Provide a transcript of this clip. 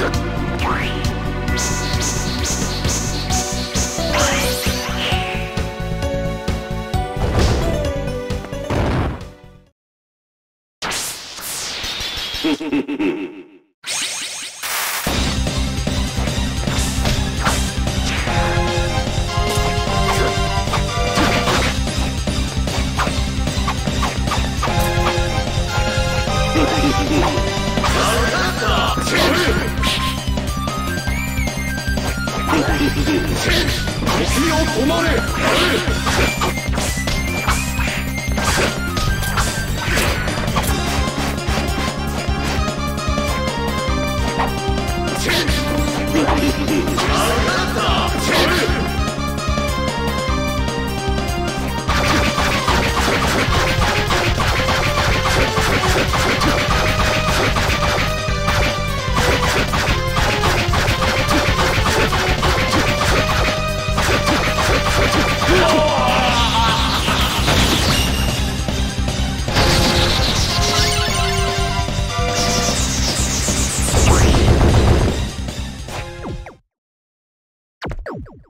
Naruto! チを止まれ。Boom, boom, boom.